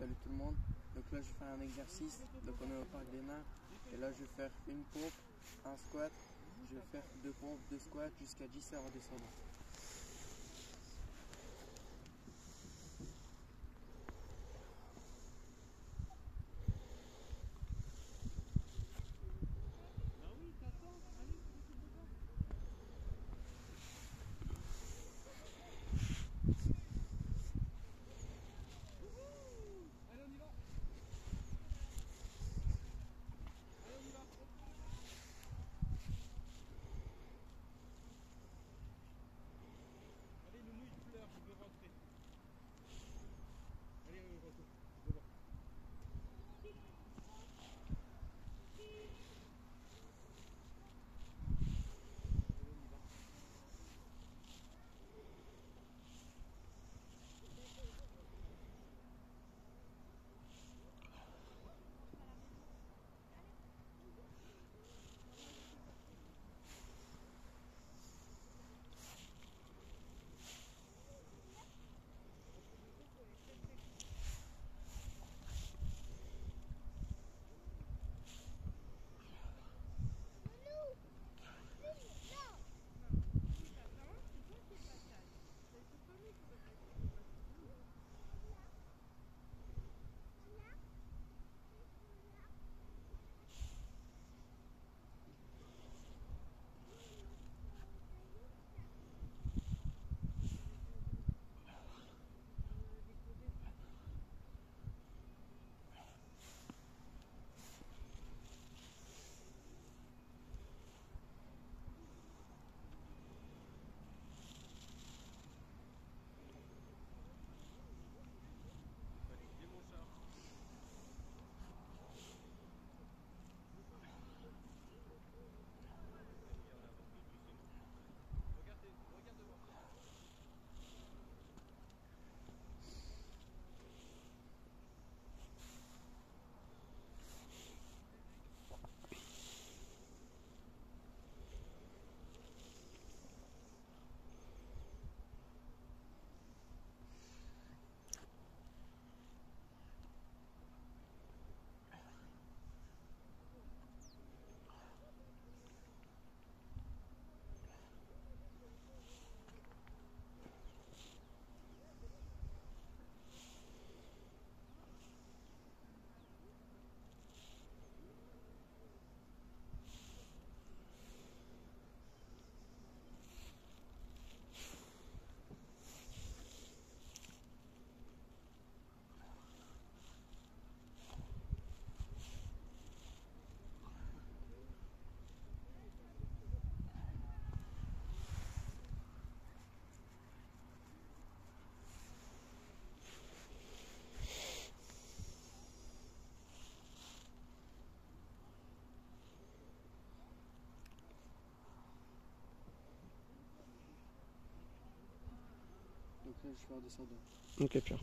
Salut tout le monde. Donc là, je vais faire un exercice. Donc on est au parc des nains. Et là, je vais faire une pompe, un squat. Je vais faire deux pompes, deux squats jusqu'à 10 heures en descendant. Je descendant. Ok, Pierre.